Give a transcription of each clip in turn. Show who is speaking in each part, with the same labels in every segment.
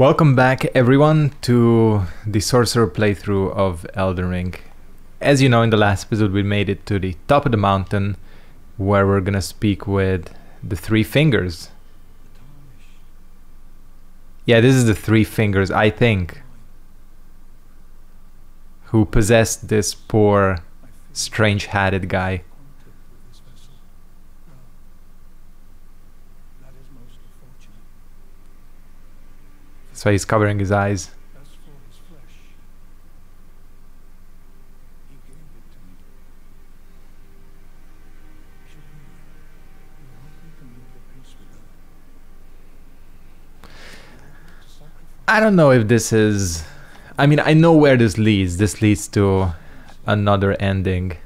Speaker 1: Welcome back everyone to the Sorcerer playthrough of Elden Ring. As you know in the last episode we made it to the top of the mountain where we're gonna speak with the Three Fingers. Yeah, this is the Three Fingers, I think. Who possessed this poor, strange-hatted guy. So he's covering his eyes. I don't know if this is... I mean, I know where this leads. This leads to another ending.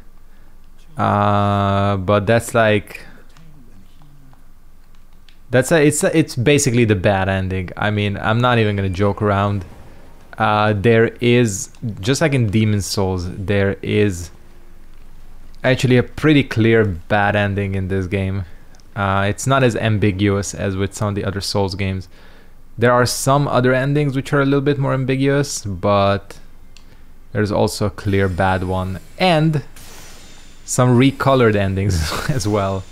Speaker 1: Uh, but that's like... That's a, it's a, it's basically the bad ending. I mean, I'm not even gonna joke around. Uh, there is just like in Demon's Souls, there is actually a pretty clear bad ending in this game. Uh, it's not as ambiguous as with some of the other Souls games. There are some other endings which are a little bit more ambiguous, but there's also a clear bad one and some recolored endings as well,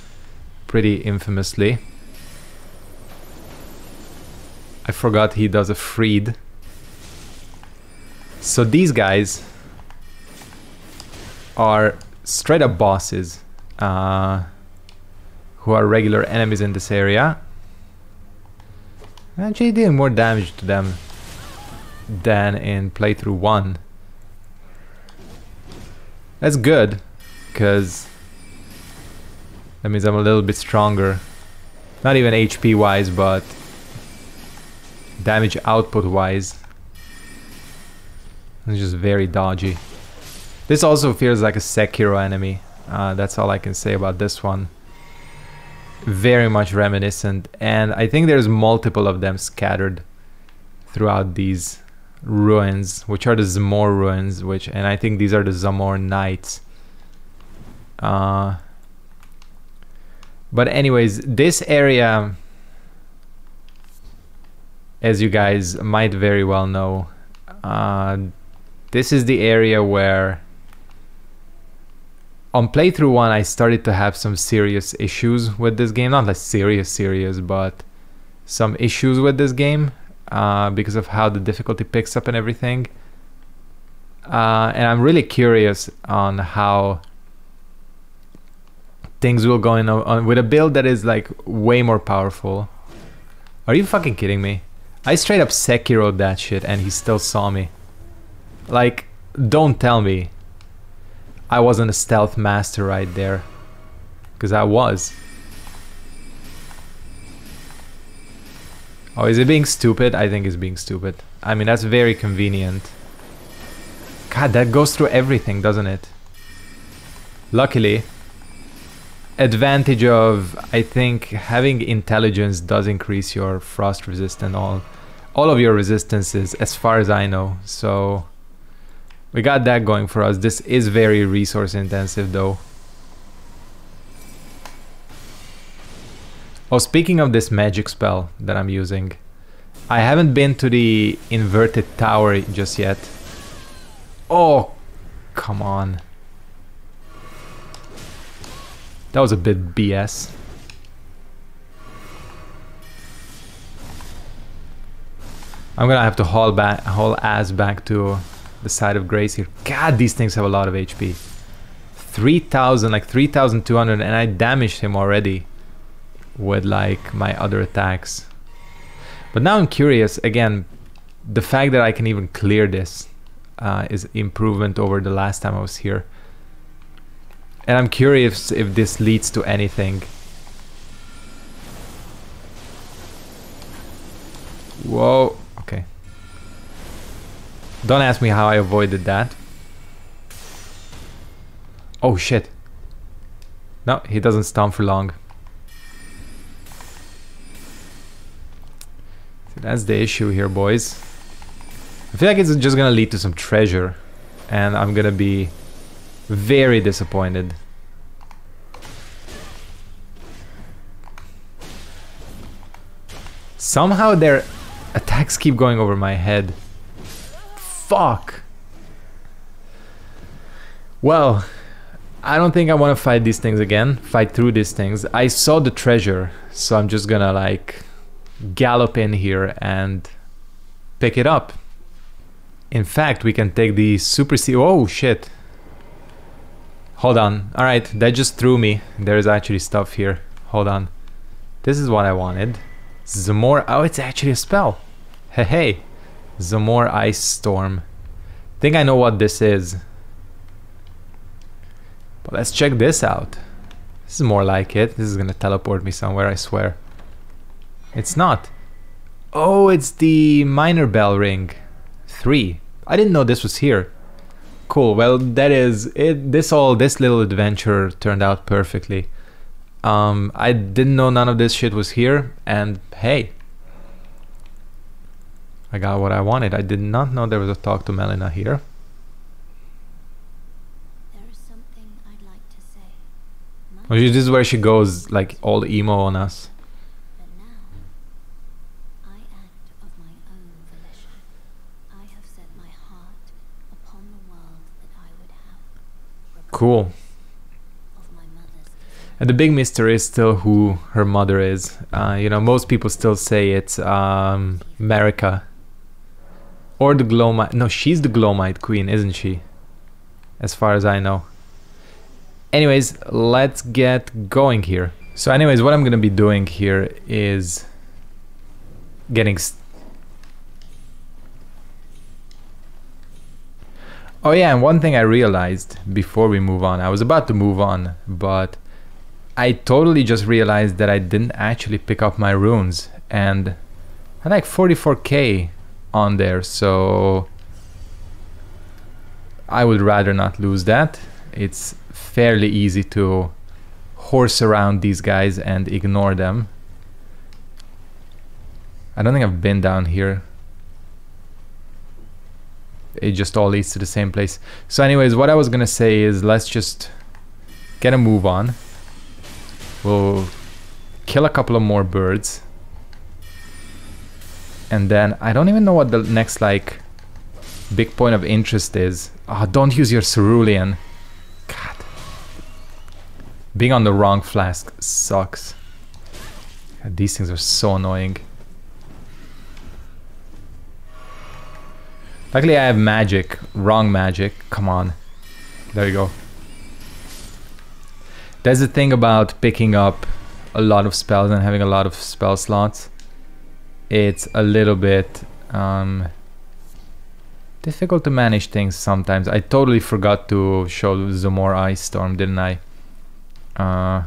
Speaker 1: pretty infamously. I forgot he does a freed. So these guys are straight up bosses uh, who are regular enemies in this area. Actually doing more damage to them than in playthrough 1. That's good, because that means I'm a little bit stronger. Not even HP wise, but damage output wise. It's just very dodgy. This also feels like a Sekiro enemy. Uh, that's all I can say about this one. Very much reminiscent, and I think there's multiple of them scattered throughout these ruins, which are the Zamor ruins, which, and I think these are the Zamor Knights. Uh, but anyways, this area as you guys might very well know, uh, this is the area where on playthrough one I started to have some serious issues with this game. Not like serious, serious, but some issues with this game uh, because of how the difficulty picks up and everything. Uh, and I'm really curious on how things will go in on, with a build that is like way more powerful. Are you fucking kidding me? I straight up Sekiro that shit and he still saw me. Like, don't tell me I wasn't a stealth master right there. Because I was. Oh, is it being stupid? I think it's being stupid. I mean, that's very convenient. God, that goes through everything, doesn't it? Luckily, advantage of I think having intelligence does increase your frost resistance all all of your resistances as far as I know. So we got that going for us. This is very resource intensive though. Oh speaking of this magic spell that I'm using I haven't been to the inverted tower just yet. Oh come on that was a bit BS. I'm gonna have to haul back, haul ass back to the site of Grace here. God, these things have a lot of HP. 3,000, like 3,200, and I damaged him already with like my other attacks. But now I'm curious, again, the fact that I can even clear this uh, is improvement over the last time I was here. And I'm curious if this leads to anything. Whoa, okay. Don't ask me how I avoided that. Oh shit. No, he doesn't stomp for long. See, that's the issue here, boys. I feel like it's just gonna lead to some treasure. And I'm gonna be very disappointed. Somehow their attacks keep going over my head. Fuck. Well, I don't think I want to fight these things again. Fight through these things. I saw the treasure, so I'm just gonna like gallop in here and pick it up. In fact, we can take the super sea. Oh shit. Hold on. Alright, that just threw me. There's actually stuff here. Hold on. This is what I wanted. Zamor. Oh, it's actually a spell. Hey, hey. Zamor Ice Storm. think I know what this is. But let's check this out. This is more like it. This is gonna teleport me somewhere, I swear. It's not. Oh, it's the Miner's Bell Bearing. Three. I didn't know this was here. Cool. Well, that is it. This all this little adventure turned out perfectly. Um, I didn't know none of this shit was here, and hey, I got what I wanted. I did not know there was a talk to Melina here.
Speaker 2: There is something I'd like to
Speaker 1: Oh, this is where she goes like all emo on us.
Speaker 2: but now I act of my own volition. I have set my heart upon the world that I would have.
Speaker 1: Cool. And the big mystery is still who her mother is. Uh, you know, most people still say it's um, Marika. Or the Gloam-Eyed. No, she's the Gloam-Eyed Queen, isn't she? As far as I know. Anyways, let's get going here. So anyways, what I'm going to be doing here is getting... oh yeah, and one thing I realized before we move on. I was about to move on, but... I totally just realized that I didn't actually pick up my runes and I like 44k on there so I would rather not lose that. It's fairly easy to horse around these guys and ignore them. I don't think I've been down here. It just all leads to the same place. So anyways, what I was gonna say is let's just get a move on. We'll kill a couple of more birds. And then I don't even know what the next like big point of interest is. Oh, don't use your cerulean. God. Being on the wrong flask sucks. God, these things are so annoying. Luckily I have magic. Wrong magic. Come on. There you go. There's the thing about picking up a lot of spells and having a lot of spell slots. It's a little bit um, difficult to manage things sometimes. I totally forgot to show Zamor Ice Storm, didn't I? Uh,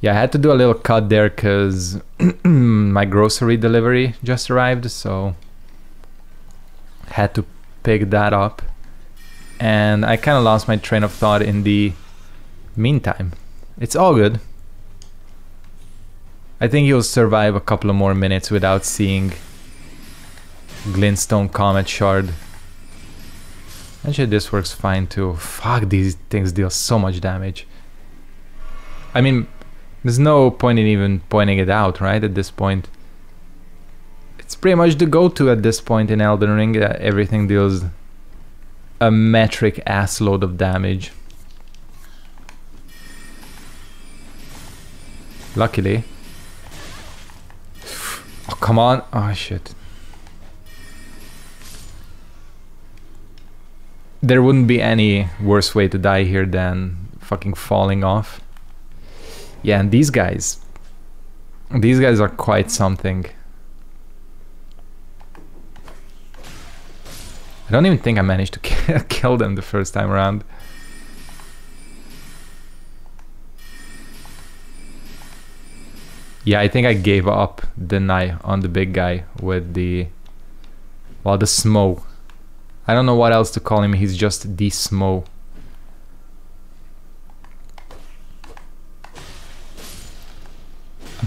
Speaker 1: yeah, I had to do a little cut there because my grocery delivery just arrived, so had to pick that up. And I kind of lost my train of thought in the meantime. It's all good. I think he'll survive a couple of more minutes without seeing Glintstone Comet Shard. Actually, this works fine too. Fuck, these things deal so much damage. I mean, there's no point in even pointing it out, right? At this point. It's pretty much the go-to at this point in Elden Ring. Uh, everything deals a metric ass load of damage. Luckily. Oh, come on. Oh, shit. There wouldn't be any worse way to die here than fucking falling off. Yeah, and these guys. These guys are quite something. I don't even think I managed to kill them the first time around. Yeah, I think I gave up the night on the big guy with the... Well, the Smo. I don't know what else to call him, he's just the Smo.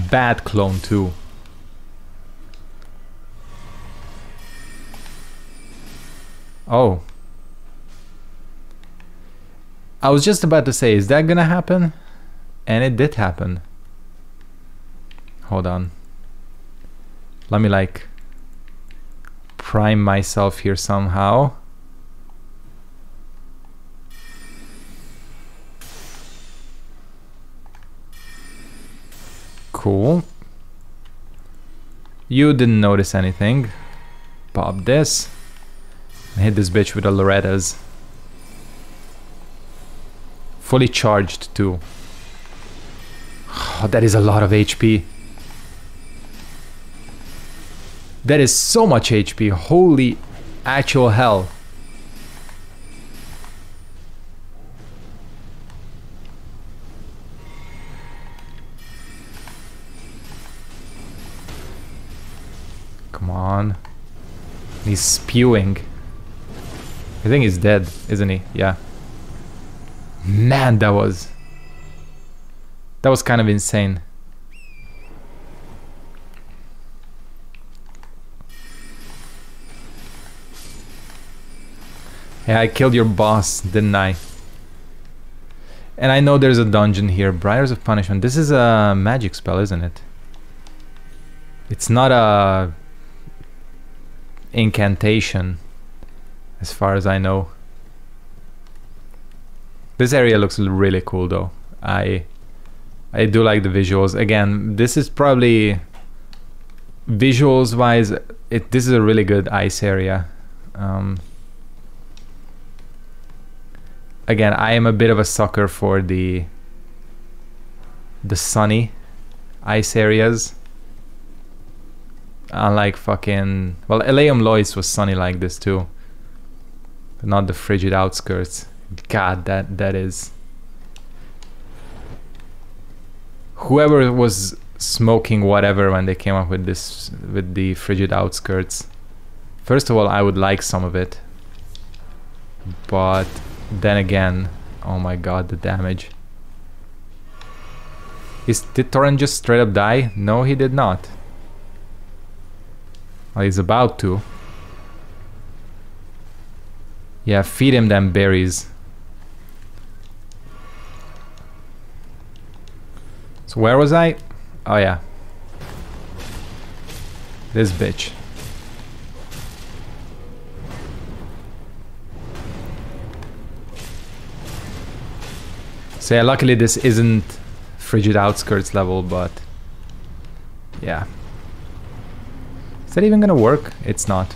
Speaker 1: Bad clone too. Oh. I was just about to say, is that gonna happen? And it did happen. Hold on. Let me like prime myself here somehow. Cool. You didn't notice anything. Pop this. Hit this bitch with a Loretta's. Fully charged too. Oh, that is a lot of HP. That is so much HP. Holy actual hell. Come on. He's spewing. I think he's dead, isn't he? Yeah. Man, that was... That was kind of insane. Yeah, I killed your boss, didn't I? And I know there's a dungeon here. Briars of Punishment. This is a magic spell, isn't it? It's not a incantation, as far as I know. This area looks really cool, though. I I do like the visuals. Again, this is probably visuals wise. It this is a really good ice area. Um, again, I am a bit of a sucker for the the sunny ice areas. Unlike fucking well, Eleum Lois was sunny like this too, not the frigid outskirts. God, that that is. Whoever was smoking whatever when they came up with this with the frigid outskirts. First of all, I would like some of it, but then again, oh my god, the damage. Is did Torrent just straight up die? No, he did not. Well, he's about to. Yeah, feed him them berries. So where was I? Oh yeah. This bitch. So yeah, luckily this isn't frigid outskirts level, but yeah. Is that even gonna work? It's not.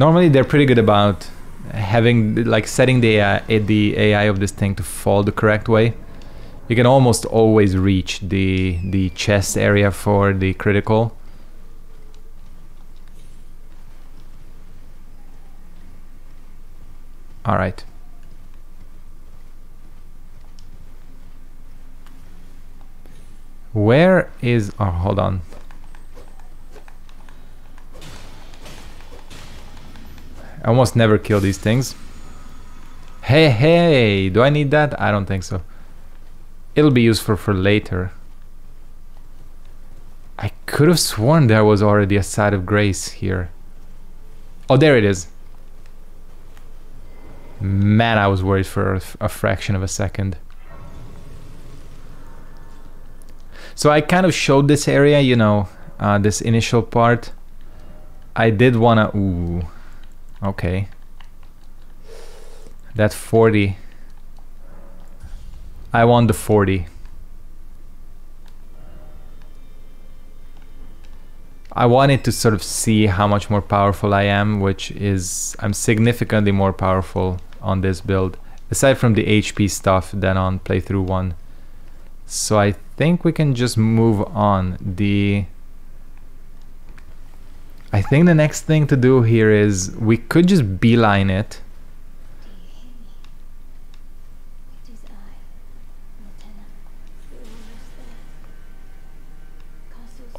Speaker 1: Normally they're pretty good about having like setting the uh, the AI of this thing to fall the correct way. You can almost always reach the the chest area for the critical. All right. Where is... Oh, hold on. I almost never kill these things. Hey, hey, do I need that? I don't think so. It'll be useful for later. I could have sworn there was already a site of grace here. Oh, there it is. Man, I was worried for a, fraction of a second. So I kind of showed this area, you know, uh, this initial part. I did wanna, ooh, okay. That 40. I want the 40. I wanted to sort of see how much more powerful I am, which is, I'm significantly more powerful on this build, aside from the HP stuff than on playthrough 1. So I think we can just move on. The I think the next thing to do here is we could just beeline it.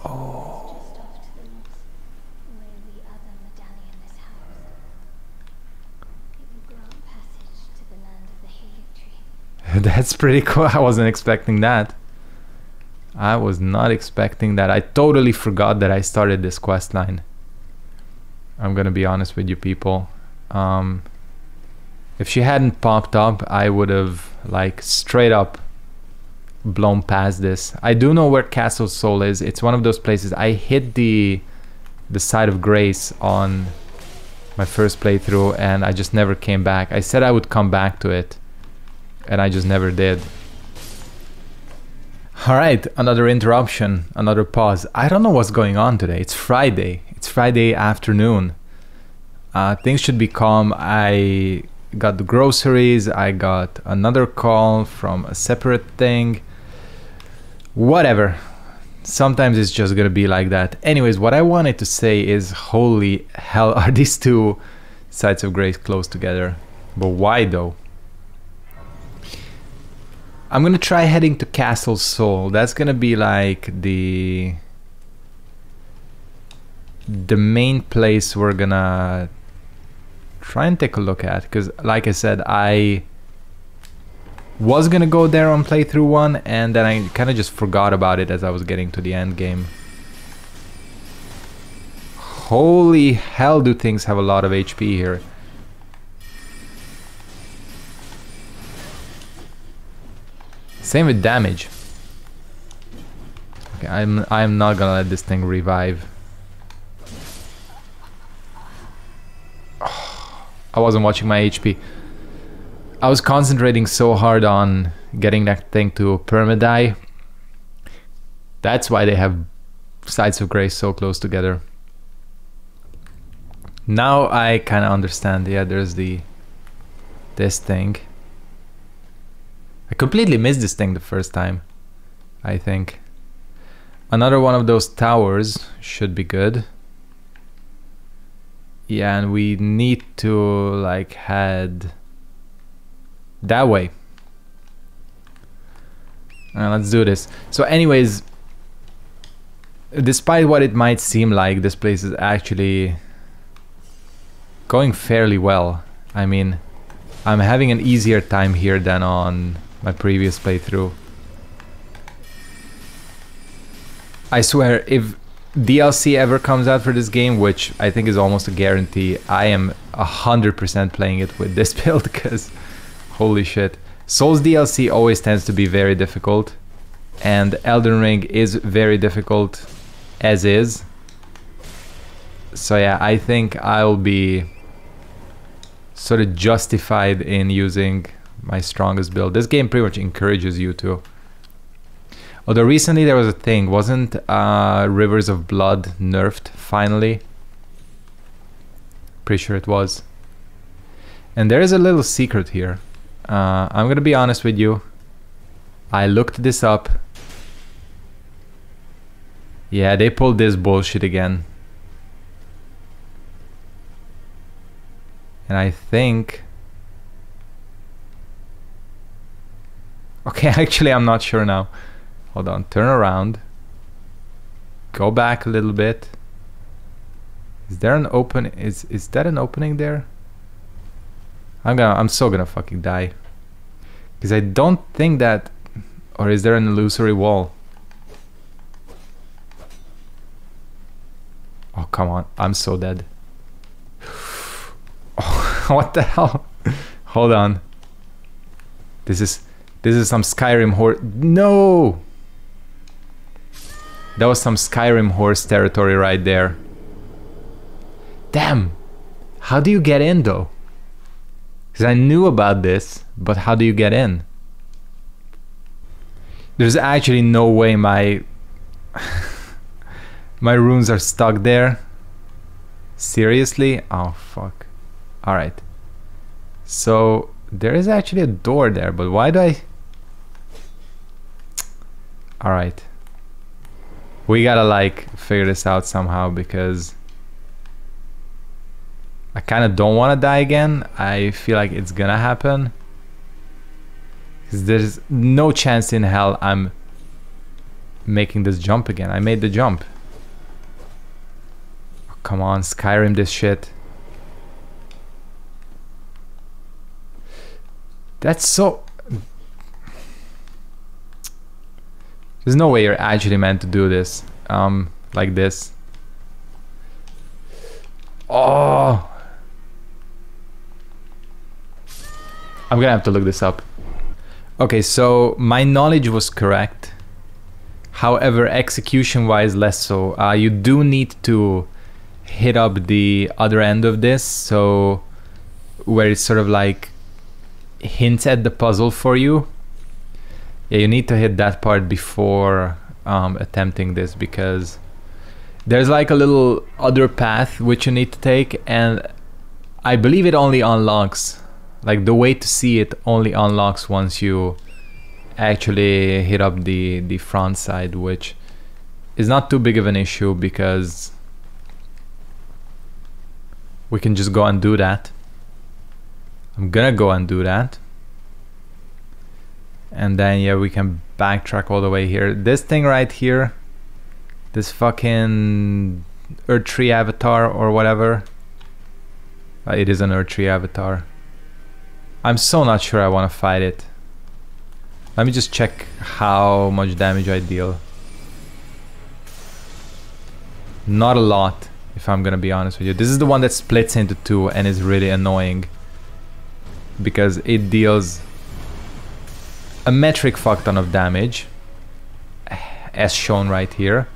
Speaker 1: Oh. That's pretty cool. I wasn't expecting that. I was not expecting that. I totally forgot that I started this quest line. I'm gonna be honest with you people. Um, if she hadn't popped up, I would have like straight up blown past this. I do know where Castle Sol is. It's one of those places. I hit the the site of grace on my first playthrough and I just never came back. I said I would come back to it and I just never did. Alright, another interruption, another pause. I don't know what's going on today. It's Friday. It's Friday afternoon. Uh, things should be calm. I got the groceries, I got another call from a separate thing. Whatever. Sometimes it's just gonna be like that. Anyways, what I wanted to say is holy hell, are these two sites of grace close together? But why though? I'm gonna try heading to Castle Sol. That's gonna be like the the main place we're gonna try and take a look at because like I said I was gonna go there on playthrough one and then I kind of just forgot about it as I was getting to the end game. Holy hell do things have a lot of HP here. Same with damage. Okay I'm I'm not gonna let this thing revive I wasn't watching my HP. I was concentrating so hard on getting that thing to permadie. That's why they have sites of grace so close together. Now I kind of understand. Yeah, there's the this thing. I completely missed this thing the first time. I think. Another one of those towers should be good yeah and we need to like head that way. Uh, let's do this. So anyways despite what it might seem like this place is actually going fairly well. I mean I'm having an easier time here than on my previous playthrough. I swear if DLC ever comes out for this game, which I think is almost a guarantee, I am 100% playing it with this build because holy shit. Souls DLC always tends to be very difficult and Elden Ring is very difficult as is. So yeah, I think I'll be sort of justified in using my strongest build. This game pretty much encourages you to Although recently there was a thing, wasn't uh, Rivers of Blood nerfed finally? Pretty sure it was. And there is a little secret here. Uh, I'm gonna be honest with you. I looked this up. Yeah, they pulled this bullshit again. And I think... Okay, actually I'm not sure now. Hold on, turn around. Go back a little bit. Is there an open is is that an opening there? I'm gonna I'm so gonna fucking die. Because I don't think that or is there an illusory wall? Oh come on, I'm so dead. Oh, what the hell? Hold on. This is this is some Skyrim horror. No! That was some Skyrim horse territory right there. Damn! How do you get in though? Because I knew about this, but how do you get in? There's actually no way my... my runes are stuck there. Seriously? Oh fuck. Alright. So, there is actually a door there, but why do I... Alright we gotta like figure this out somehow because I kind of don't want to die again. I feel like it's gonna happen. Because there's no chance in hell I'm making this jump again. I made the jump. Oh, come on, Skyrim this shit. That's so... There's no way you're actually meant to do this. Um, like this. Oh! I'm gonna have to look this up. Okay, so my knowledge was correct. However, execution wise, less so. Uh, you do need to hit up the other end of this, so where it's sort of like hints at the puzzle for you. Yeah, you need to hit that part before um, attempting this because there's like a little other path which you need to take, and I believe it only unlocks like the way to see it only unlocks once you actually hit up the the front side which is not too big of an issue because we can just go and do that. I'm gonna go and do that and then yeah we can backtrack all the way here this thing right here this fucking earth tree avatar or whatever uh, it is an earth tree avatar I'm so not sure I want to fight it. Let me just check how much damage I deal. Not a lot, if I'm gonna be honest with you. This is the one that splits into two and is really annoying. Because it deals a metric fuck ton of damage. As shown right here.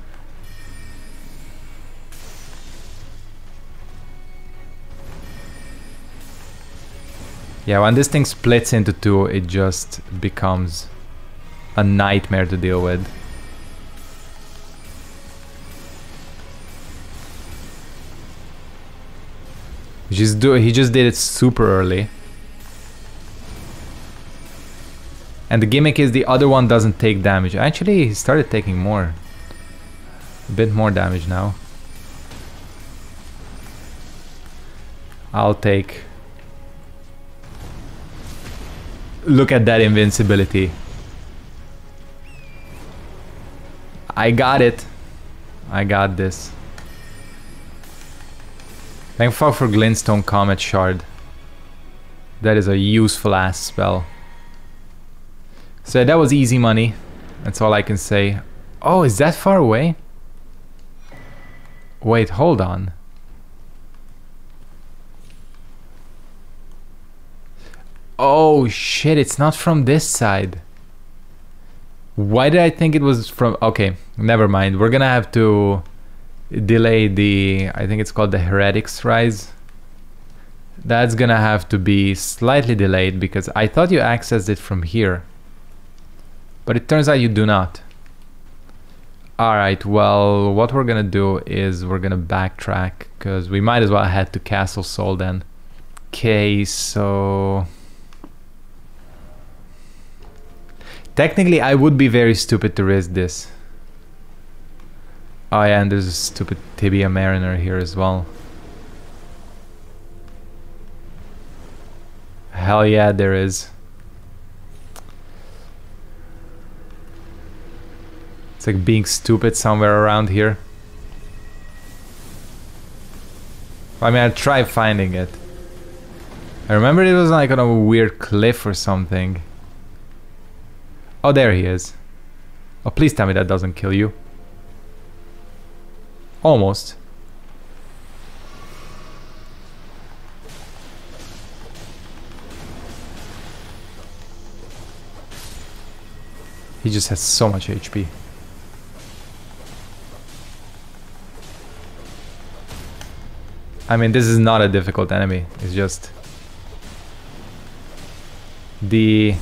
Speaker 1: Yeah, when this thing splits into two, it just becomes a nightmare to deal with. He just do he just did it super early. And the gimmick is the other one doesn't take damage. Actually, he started taking more. A bit more damage now. I'll take Look at that invincibility. I got it. I got this. Thank fuck for Glintstone Comet Shard. That is a useful ass spell. So that was easy money. That's all I can say. Oh, is that far away? Wait, hold on. Oh shit, it's not from this side. Why did I think it was from... Okay, never mind. We're gonna have to delay the... I think it's called the Heretics Rise. That's gonna have to be slightly delayed because I thought you accessed it from here. But it turns out you do not. Alright, well, what we're gonna do is we're gonna backtrack because we might as well head to Castle Sol then. Okay, so... Technically, I would be very stupid to risk this. Oh yeah, and there's a stupid Tibia Mariner here as well. Hell yeah, there is. It's like being stupid somewhere around here. I mean, I tried finding it. I remember it was like on a weird cliff or something. Oh, there he is. Oh, please tell me that doesn't kill you. Almost. He just has so much HP. I mean, this is not a difficult enemy. It's just... The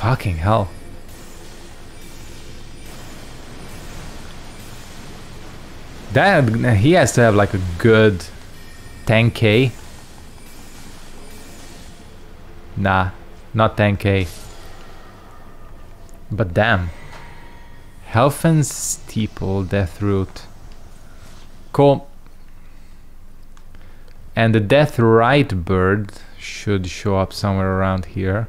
Speaker 1: Fucking hell. That he has to have like a good 10k. Nah, not 10k. But damn. Helphen's Steeple, Death Root. Cool. And the Death Rite bird should show up somewhere around here.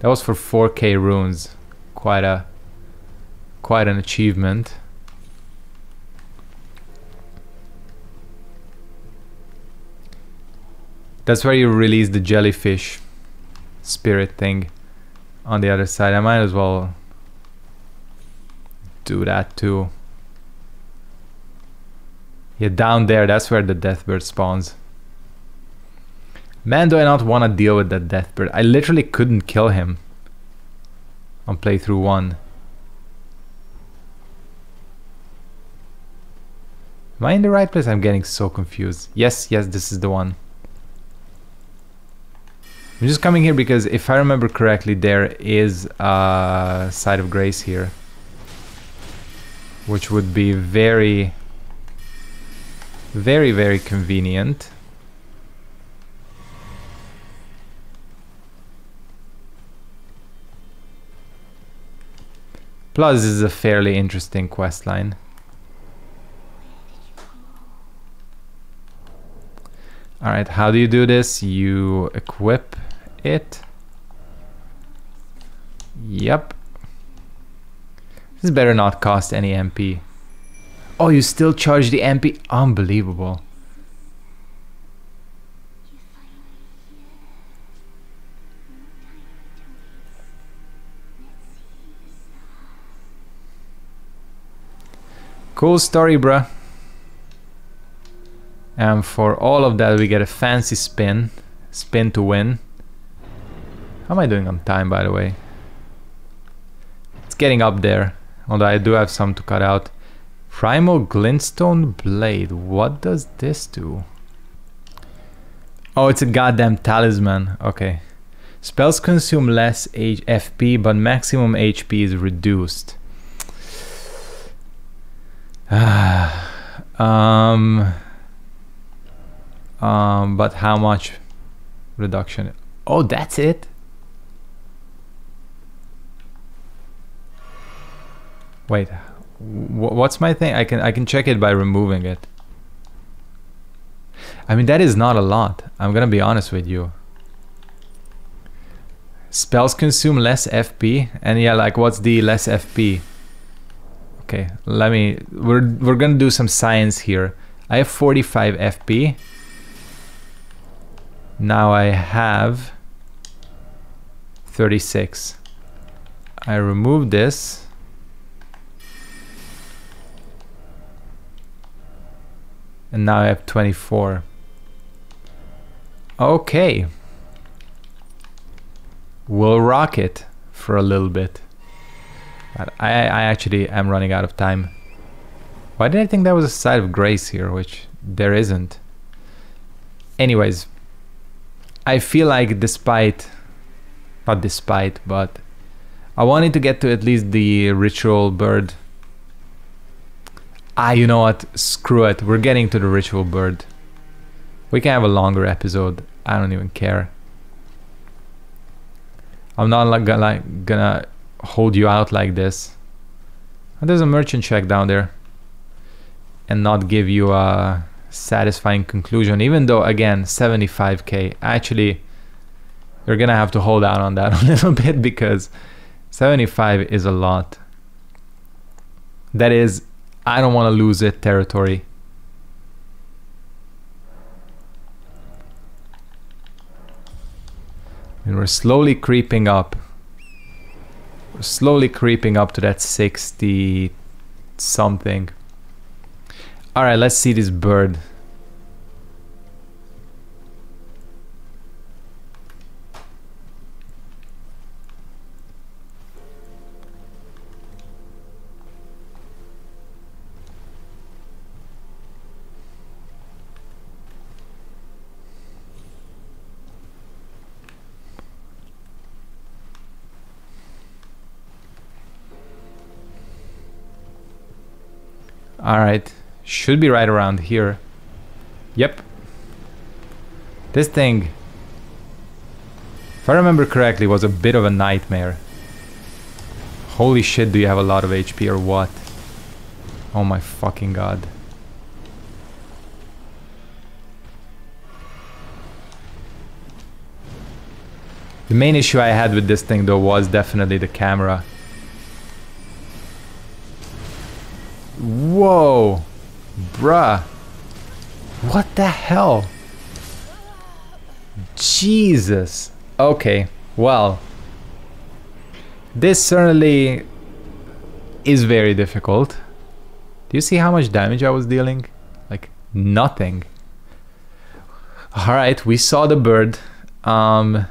Speaker 1: That was for 4k runes. Quite a quite an achievement. That's where you release the jellyfish spirit thing on the other side. I might as well do that too. Yeah, down there, that's where the deathbird spawns. Man, do I not want to deal with that Deathbird. I literally couldn't kill him. on playthrough 1. Am I in the right place? I'm getting so confused. Yes, yes, this is the one. I'm just coming here because if I remember correctly, there is a Site of grace here. Which would be very, very, very convenient. Plus, this is a fairly interesting quest line. Alright, how do you do this? You equip it. Yep. This better not cost any MP. Oh, you still charge the MP? Unbelievable. Cool story, bruh. And for all of that, we get a fancy spin. Spin to win. How am I doing on time, by the way? It's getting up there. Although I do have some to cut out. Primal Glintstone Blade. What does this do? Oh, it's a goddamn talisman. Okay. Spells consume less H FP, but maximum HP is reduced. um, um, but how much reduction? Oh, that's it. Wait, what's my thing? I can I can check it by removing it. I mean that is not a lot. I'm gonna be honest with you. Spells consume less FP, and yeah, like what's the less FP? Okay, let me. We're we're gonna do some science here. I have 45 FP. Now I have 36. I remove this. And now I have 24. Okay. We'll rock it for a little bit. I, I actually am running out of time. Why did I think that was a site of grace here, which there isn't? Anyways, I feel like despite, not despite, but I wanted to get to at least the ritual bird. Ah, you know what? Screw it. We're getting to the ritual bird. We can have a longer episode. I don't even care. I'm not like gonna, like, gonna hold you out like this. And there's a merchant check down there. And not give you a satisfying conclusion even though again 75k actually you're gonna have to hold out on that a little bit because 75 is a lot that is I don't want to lose it territory and we're slowly creeping up slowly creeping up to that 60 something Alright, let's see this bird. All right. Should be right around here. Yep. This thing, if I remember correctly, was a bit of a nightmare. Holy shit, do you have a lot of HP or what? Oh my fucking god. The main issue I had with this thing though was definitely the camera. Bruh. What the hell? Jesus. Okay, well. This certainly is very difficult. Do you see how much damage I was dealing? Like, nothing. Alright, we saw the bird. Um,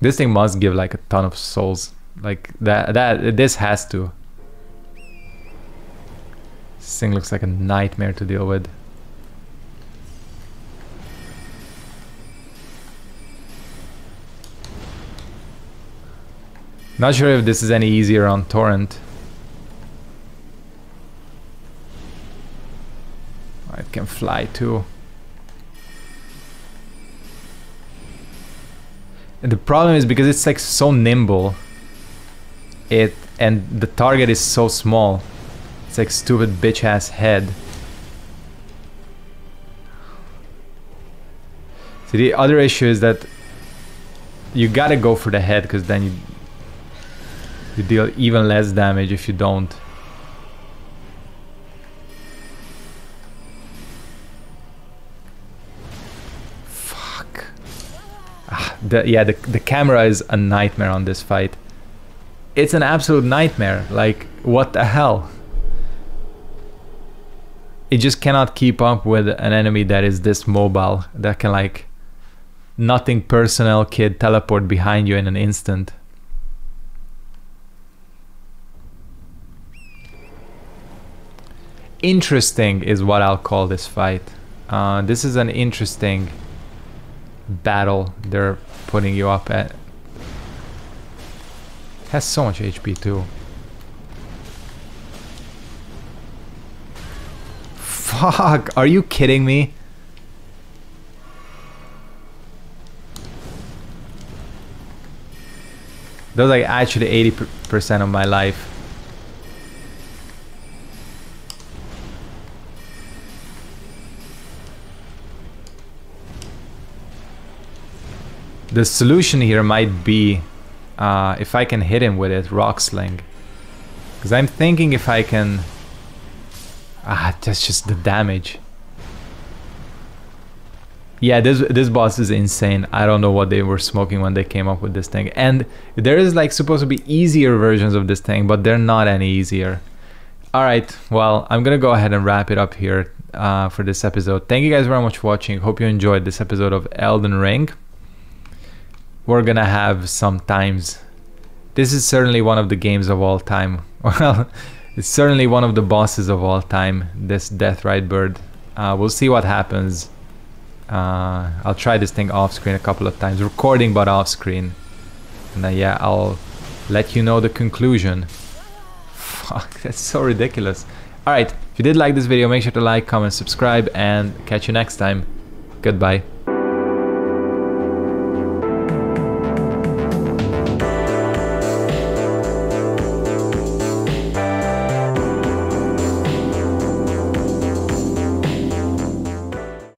Speaker 1: this thing must give like a ton of souls. Like that that this has to. This thing looks like a nightmare to deal with. Not sure if this is any easier on Torrent. It can fly too. And the problem is because it's like so nimble. It and the target is so small. It's like stupid bitch ass head. See the other issue is that you gotta go for the head because then you you deal even less damage if you don't. Fuck. Ah, the, yeah, the, the camera is a nightmare on this fight. It's an absolute nightmare. Like, what the hell? It just cannot keep up with an enemy that is this mobile, that can like nothing personal kid teleport behind you in an instant. interesting is what I'll call this fight. Uh, this is an interesting battle they're putting you up at. Has so much HP too. Fuck, are you kidding me? That was like actually 80% of my life. The solution here might be uh, if I can hit him with it, Rock Sling. Because I'm thinking if I can... Ah, that's just the damage. Yeah, this this boss is insane. I don't know what they were smoking when they came up with this thing. And there is like supposed to be easier versions of this thing, but they're not any easier. Alright, well, I'm gonna go ahead and wrap it up here uh, for this episode. Thank you guys very much for watching. Hope you enjoyed this episode of Elden Ring we're gonna have some times. This is certainly one of the games of all time. Well, it's certainly one of the bosses of all time. This Death Rite Bird. Uh, we'll see what happens. Uh, I'll try this thing off screen a couple of times, recording but off screen. And then yeah, I'll let you know the conclusion. Fuck, that's so ridiculous. Alright, if you did like this video, make sure to like, comment, subscribe, and catch you next time. Goodbye.